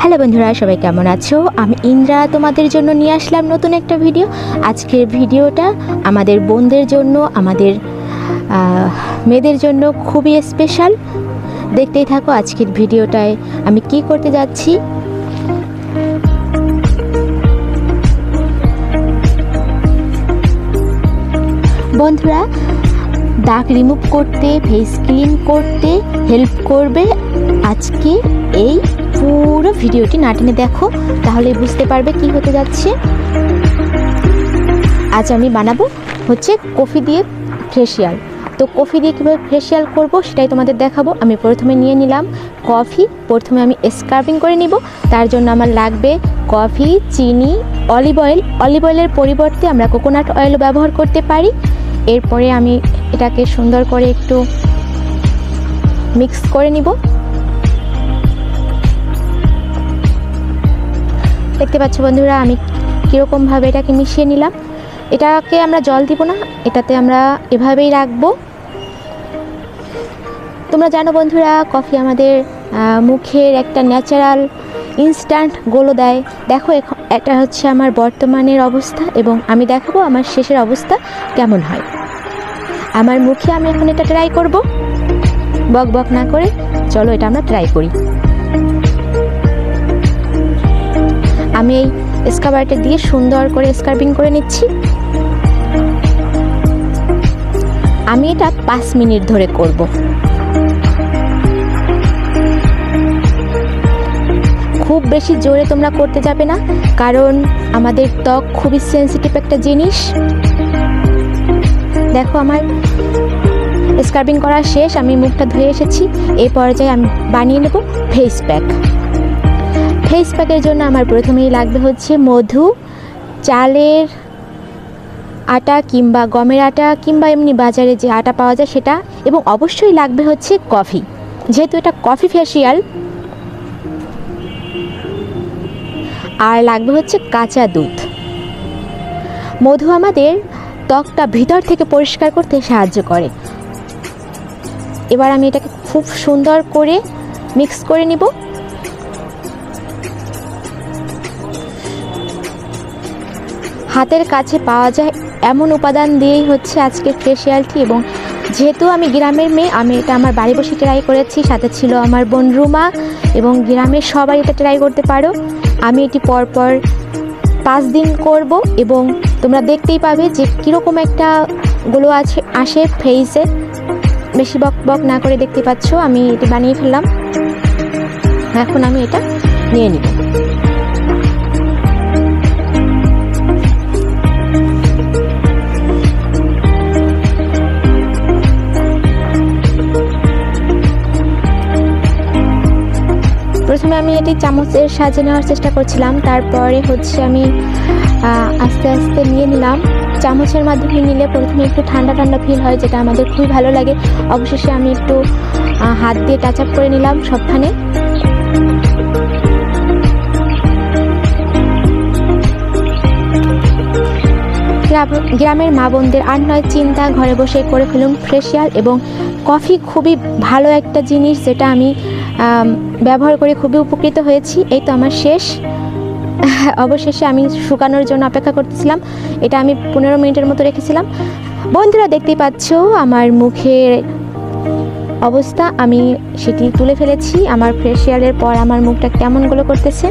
Hello বন্ধুরা, সবাই কেমন আছো? আমি ইন্দ্রা, তোমাদের জন্য নিয়ে আসলাম নতুন একটা ভিডিও। আজকের ভিডিওটা আমাদের বোনদের জন্য, আমাদের মেয়েদের জন্য খুবই স্পেশাল দেখতেই থাকো আজকের ভিডিওটায় আমি কি করতে যাচ্ছি। বন্ধুরা দাগ রিমুভ করতে ফেস ক্লিন করতে হেল্প করবে। আজকে এই পুরো ভিডিওটি না টেনে দেখো, তাহলে বুঝতে পারবে কি হতে যাচ্ছে। আজ আমি বানাবো হচ্ছে কফি দিয়ে ফেসিয়াল তো কফি দিয়ে কীভাবে ফেসিয়াল করব সেটাই তোমাদের দেখাবো। আমি প্রথমে নিয়ে নিলাম কফি, প্রথমে আমি স্ক্রাবিং করে নিব। তার জন্য আমার লাগবে কফি, চিনি অলিভ অয়েল অলিভ অয়েলের পরিবর্তে আমরা কোকোনাট অয়েলও ব্যবহার করতে পারি। এরপরে আমি এটাকে সুন্দর করে একটু মিক্স করে নিব। দেখতে পাচ্ছ বন্ধুরা, আমি কীরকমভাবে এটাকে মিশিয়ে নিলাম। এটাকে আমরা জল দিব না, এটাতে আমরা এভাবেই রাখব। তোমরা জানো বন্ধুরা, কফি আমাদের মুখের একটা ন্যাচারাল ইনস্ট্যান্ট গোলো দেয়। দেখো এটা হচ্ছে আমার বর্তমানের অবস্থা এবং আমি দেখাবো আমার শেষের অবস্থা কেমন হয়। আমার মুখে আমি এখন এটা ট্রাই করব। বক বক না করে। চলো এটা আমরা ট্রাই করি। আমি এই স্কাবারটা দিয়ে সুন্দর করে স্কার্পিং করে নিচ্ছি। আমি এটা পাঁচ মিনিট ধরে করব। খুব বেশি জোরে তোমরা করতে যাবে না, কারণ আমাদের ত্বক খুবই সেন্সিটিভ একটা জিনিস। দেখো আমার স্কার্পিং করা শেষ, আমি মুখটা ধুয়ে এসেছি। এই পর্যায়ে আমি বানিয়ে নেব ফেস প্যাক ফেস প্যাকের জন্য আমার প্রথমেই লাগবে হচ্ছে মধু, চালের আটা কিংবা গমের আটা কিংবা এমনি বাজারে যে আটা পাওয়া যায় সেটা, এবং অবশ্যই লাগবে হচ্ছে কফি যেহেতু এটা কফি ফেসিয়াল আর লাগবে হচ্ছে কাঁচা দুধ। মধু আমাদের ত্বকটা ভিতর থেকে পরিষ্কার করতে সাহায্য করে। এবার আমি এটাকে খুব সুন্দর করে মিক্স করে নিব। হাতের কাছে পাওয়া যায় এমন উপাদান দিয়েই হচ্ছে আজকে ফেসিয়ালটি এবং যেহেতু আমি গ্রামের মেয়ে, আমি এটা আমার বাড়ি বসে ট্রাই করেছি, সাথে ছিল আমার বোন রুমা এবং গ্রামের সবাই এটা ট্রাই করতে পারো। আমি এটি পরপর পাঁচ দিন করব এবং তোমরা দেখতেই পাবে যে কীরকম একটা গুলো আছে, আসে ফেসে বেশি বক বক না করে দেখতে পাচ্ছ, আমি এটি বানিয়ে ফেললাম। এখন আমি এটা নিয়ে নিব। প্রথমে আমি এটি চামচের সাহায্যে নেওয়ার চেষ্টা করছিলাম। তারপরে হচ্ছে আমি আস্তে আস্তে নিয়ে নিলাম। চামচের মাধ্যমে নিলে প্রথমে একটু ঠান্ডা ঠান্ডা ফিল হয় যেটা আমাদের খুবই ভালো লাগে। অবশেষে আমি একটু হাত দিয়ে টাচ আপ করে নিলাম সবখানে। গ্রামের মা বোনদের আর নয় চিন্তা ঘরে বসে করে ফেলুন ফেসিয়াল এবং কফি খুবই ভালো একটা জিনিস যেটা আম, ব্যবহার করে খুবই উপকৃত হয়েছি। এই তো আমার শেষ। অবশেষে আমি শুকানোর জন্য অপেক্ষা করতেছিলাম। এটা আমি পনেরো মিনিটের মতো রেখেছিলাম। বন্ধুরা, দেখতেই পাচ্ছ আমার মুখের অবস্থা। আমি সেটি তুলে ফেলেছি। আমার ফেসিয়ালের পর আমার মুখটা কেমনগুলো করতেছে।